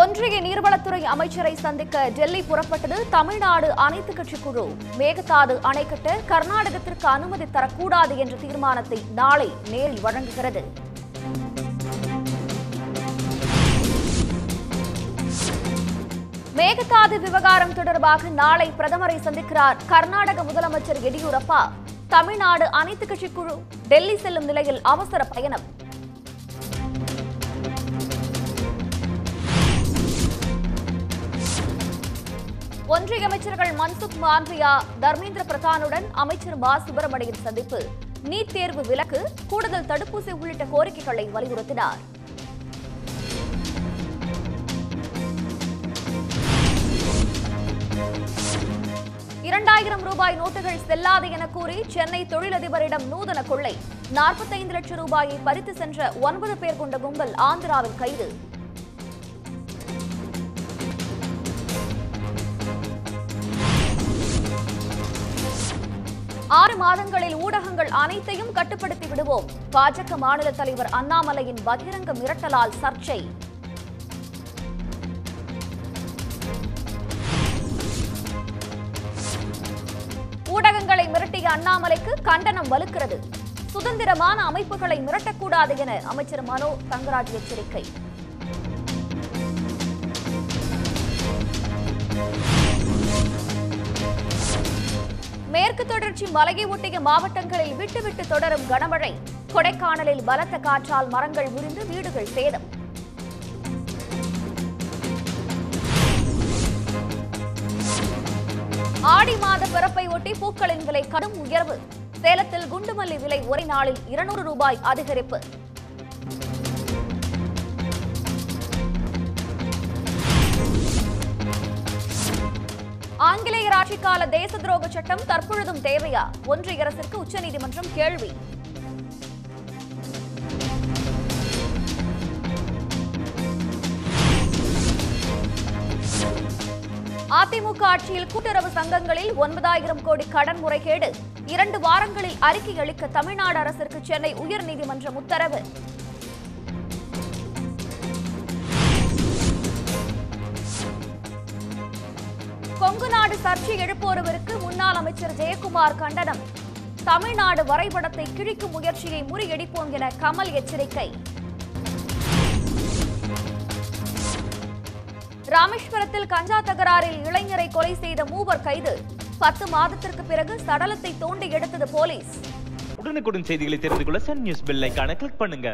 ஒன்றிய நீர்வளத்துறை அமைச்சரை சந்திக்க டெல்லி புறப்பட்டது தமிழ்நாடு அனைத்து கட்சி குழு. மேகதாது அணை கட்ட கர்நாடகத்திற்கு அனுமதி தரக்கூடாது என்ற தீர்மானத்தை நாளை நேரில் வழங்குகிறது. மேகதாது விவகாரம் தொடர்பாக நாளை பிரதமரை சந்திக்கிறார் கர்நாடக முதலமைச்சர் எடியூரப்பா. தமிழ்நாடு அனைத்து கட்சி குழு டெல்லி செல்லும் நிலையில் அவசர பயணம். ஒன்றிய அமைச்சர்கள் மன்சுக் மாண்ட்ரியா தர்மேந்திர பிரதானுடன் அமைச்சர் மா சுப்பிரமணியன் சந்திப்பு. நீட் தேர்வு விலக்கு கூடுதல் தடுப்பூசி உள்ளிட்ட கோரிக்கைகளை வலியுறுத்தினார். இரண்டாயிரம் ரூபாய் நோட்டுகள் செல்லாது என கூறி சென்னை தொழிலதிபரிடம் நூதன கொள்ளை. நாற்பத்தைந்து லட்சம் ரூபாயை பறித்து சென்ற ஒன்பது பேர் கொண்ட கும்பல் ஆந்திராவில் கைது. ஆறு மாதங்களில் ஊடகங்கள் அனைத்தையும் கட்டுப்படுத்தி விடுவோம். பாஜக மாநில தலைவர் அண்ணாமலையின் பகிரங்க மிரட்டலால் சர்ச்சை. ஊடகங்களை மிரட்டிய அண்ணாமலைக்கு கண்டனம் வலுக்கிறது. சுதந்திரமான அமைப்புகளை மிரட்டக்கூடாது என அமைச்சர் மனோ தங்கராஜ் எச்சரிக்கை. தொடர்ச்சி மலையை ஒட்டிய மாவட்டங்களில் விட்டுவிட்டு தொடரும் கனமழை. கொடைக்கானலில் பலத்த காற்றால் மரங்கள் முறிந்து வீடுகள் சேதம். ஆடி மாத பிறப்பை ஒட்டி பூக்களின் விலை கடும் உயர்வு. சேலத்தில் குண்டுமல்லி விலை ஒரே நாளில் இருநூறு ரூபாய் அதிகரிப்பு. ஆங்கிலேயர் ஆட்சிக்கால தேச துரோக சட்டம் தற்பொழுதும் தேவையா? ஒன்றிய அரசிற்கு உச்சநீதிமன்றம் கேள்வி. அதிமுக ஆட்சியில் கூட்டுறவு சங்கங்களில் ஒன்பதாயிரம் கோடி கடன் முறைகேடு. இரண்டு வாரங்களில் அறிக்கை அளிக்க தமிழ்நாடு அரசிற்கு சென்னை உயர்நீதிமன்றம் உத்தரவு. கொங்கு நாடு சர்ச்சை எழுப்புவருக்கு முன்னாள் அமைச்சர் ஜெயக்குமார் கண்டனம். தமிழ்நாடு வரைபடத்தை கிழிக்கும் முயற்சியை முறியடிப்போம் என கமல் எச்சரிக்கை. ராமேஸ்வரத்தில் கஞ்சா தகராறில் இளைஞரை கொலை செய்த மூவர் கைது. பத்து மாதத்திற்கு பிறகு சடலத்தை தோண்டி எடுத்தது போலீஸ். உடனுக்குடன் செய்திகளை தெரிந்து கொள்ள சன் நியூஸ் பெல் கிளிக் பண்ணுங்க.